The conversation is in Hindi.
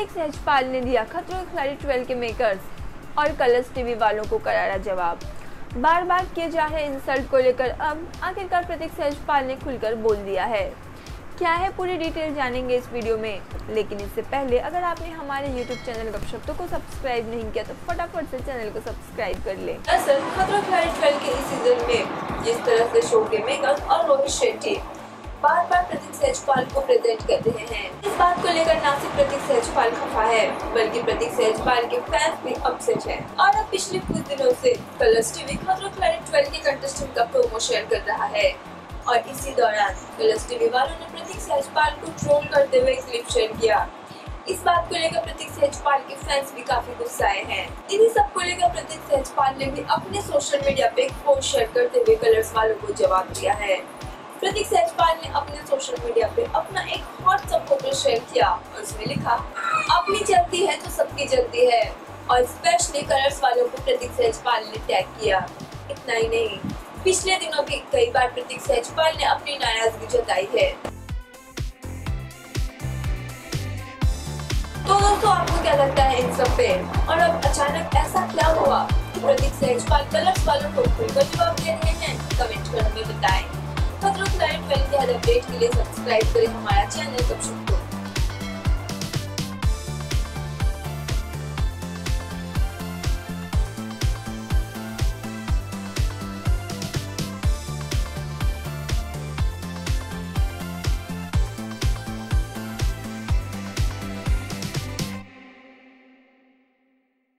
प्रतीक सहजपाल ने दिया खतरों के खिलाड़ी ट्वेल्व के मेकर्स और कलर्स टीवी वालों को करारा जवाब। बार बार किए जा रहे इंसल्ट को लेकर अब आखिरकार प्रतीक सहजपाल ने खुलकर बोल दिया है। क्या है पूरी डिटेल जानेंगे इस वीडियो में, लेकिन इससे पहले अगर आपने हमारे YouTube चैनल गपशप को सब्सक्राइब नहीं किया तो फटाफट से चैनल को सब्सक्राइब कर ले। दरअसल, खतरों खिलाड़ी ट्वेल्व के इस सीज़न में जिस तरह से शो के मेकर्स और रोहित शेट्टी बार बार प्रतीक सहजपाल को प्रेजेंट कर रहे हैं। इस बात को लेकर ना सिर्फ़ प्रतीक सहजपाल खफा है, बल्कि प्रतीक सहजपाल के फैंस भी अपसेट हैं। और अब पिछले कुछ दिनों से कलर्स टीवी खतरों खिलाड़ी ट्वेल्व के कंटेस्टेंट का प्रोमो शेयर कर रहा है। और इसी दौरान कलर्स टीवी वालों ने प्रतीक सहजपाल को ट्रोल करते हुए क्लिप शेयर किया। इस बात को लेकर प्रतीक सहजपाल के फैंस भी काफ़ी गुस्साए हैं। इन्हीं सबको लेकर प्रतीक सहजपाल ने भी अपने सोशल मीडिया पे एक पोस्ट शेयर करते हुए कलर्स वालों को जवाब दिया है। प्रतीक सहजपाल ने अपने सोशल मीडिया पे अपना एक व्हाट्सएप फ़ोटो शेयर किया। और उसमें लिखा, अपनी जल्दी है तो सबकी जल्दी है। और स्पेशली कलर्स वालों को प्रतीक सहजपाल ने टैग किया। इतना ही नहीं, पिछले दिनों भी कई बार प्रतीक सहजपाल ने अपनी नाराज़गी जताई है। तो दोस्तों, आपको क्या लगता है इन सब पे? और अब अचानक ऐसा क्या हुआ प्रतीक सहजपाल कलर्स वालों को खुलकर जवाब दे रहे हैं? कमेंट कर हमें अपडेट के लिए सब्सक्राइब करें हमारा चैनल कब